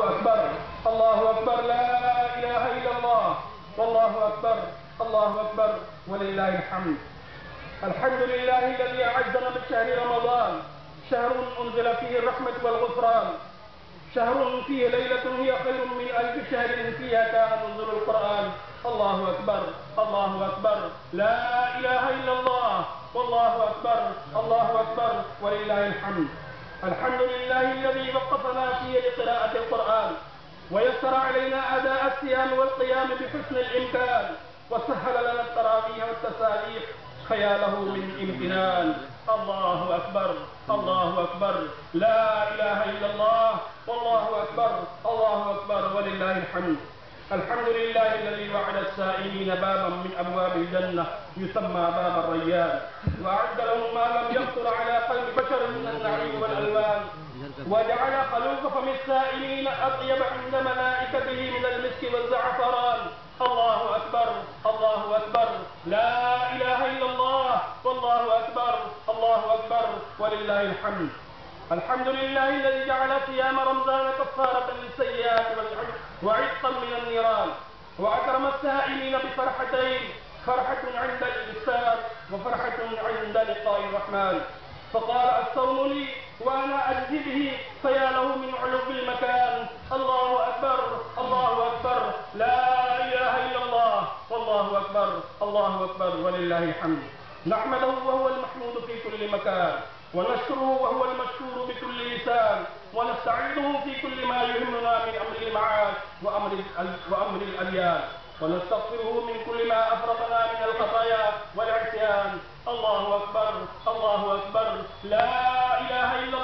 أكبر. الله أكبر. لا إله إلا الله. والله أكبر. الله أكبر. ولله الحمد. الحمد لله الذي أعزنا بشهر رمضان. شهر أنزل فيه الرحمة والغفران. شهر فيه ليلة هي خير من ألف شهر فيها كان نزول القرآن. الله أكبر. الله أكبر. لا إله إلا الله. والله أكبر. الله أكبر. ولله الحمد. الحمد لله الذي وقفنا فيه لقراءة القرآن ويسر علينا أداء الصيام والقيام بحسن الإمكان وسهل لنا التراويح والتسابيح خياله من امتنان. الله أكبر الله أكبر. لا إله إلا الله والله أكبر الله أكبر ولله الحمد. الحمد لله الذي وعد السائلين بابا من أبواب الجنة يسمى باب الريان. وأعد لهم ما لم يخطر قلب بشر من النعيم والألوان. وجعل خلوق فم السائلين أطيب عند ملائكته من المسك والزعفران. الله أكبر الله أكبر. لا إله إلا الله والله أكبر الله أكبر. ولله الحمد. الحمد لله الذي جعل صيام رمضان كفارة للسيئات وعتقا من النيران. وأكرم السائلين بفرحتين فرحة عند الإفطار وفرحة عند لقاء الرحمن. فقال الصوم لي وأنا أجزي به فيا له من علو المكان. الله أكبر الله أكبر. لا إله إلا الله. والله أكبر الله أكبر ولله الحمد. نحمده وهو المحمود في كل مكان. ونشكره وهو المشكور بكل لسان. ونستعينه في كل ما يهمنا من أمر المعاد وأمر وأمر الأديان. ونستغفره من كل ما أفرطنا من الخطايا والعصيان الله اكبر الله اكبر لا اله الا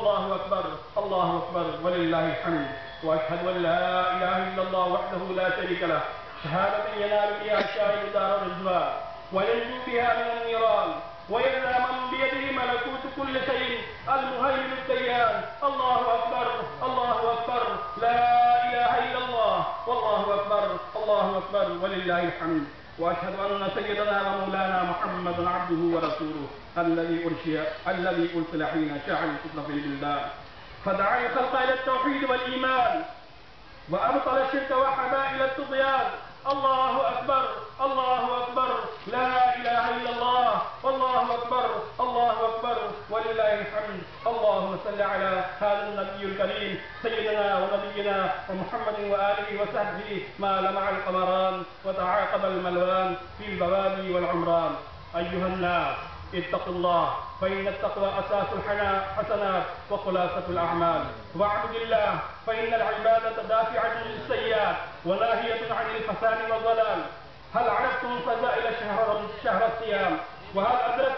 الله أكبر الله أكبر ولله الحمد. وأشهد أن لا إله إلا الله وحده لا شريك له. شهادة ينال بها الشاهد دار الرضوان وينجو بها من النيران وإلا من بيده ملكوت كل شيء المهيمن الديان. الله أكبر الله أكبر لا إله إلا الله. والله أكبر الله أكبر ولله الحمد. وأشهد أن سيدنا ومولانا محمد عبده ورسوله الذي أرشي الذي أرسل حين شاع الكفر في البلدان. فدعا الخلق إلى التوحيد والإيمان وأبطل الشرك وحبائل الطغيان. الله أكبر الله أكبر. لا إله إلا الله. والله أكبر الله أكبر. ولله الحمد. اللهم صل على هذا النبي الكريم سيدنا ونبينا ومحمد وآله وصحبه ما لمع القمران وتعاقب الملوان في البوادي والعمران. أيها الناس اتقوا الله فإن التقوى أساس الحسنات وخلاصة الأعمال. واعبد الله فإن العبادة دافعة للسيئات وناهية عن الفساد والضلال. هل عرفتم فضائل شهر شهر الصيام؟ وهل أدركتم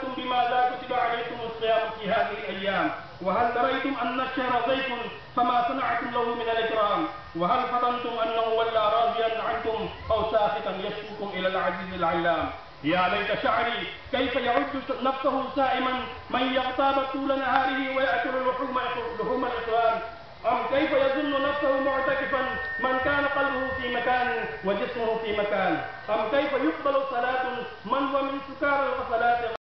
وهل دريتم أن الشهر ضيف فما صنعتم له من الإكرام؟ وهل فطنتم أنه ولى راضيا عنكم أو ساخطا يشكوكم إلى العزيز العلام؟ يا ليت شعري كيف يعد نفسه سائما؟ من يغتاب طول نهاره ويأكل لحوم لحوم الإخوان. أم كيف يظن نفسه معتكفا؟ من كان قلبه في مكان وجسمه في مكان. أم كيف يقبل صلاة؟ من هو من سكار الغفلات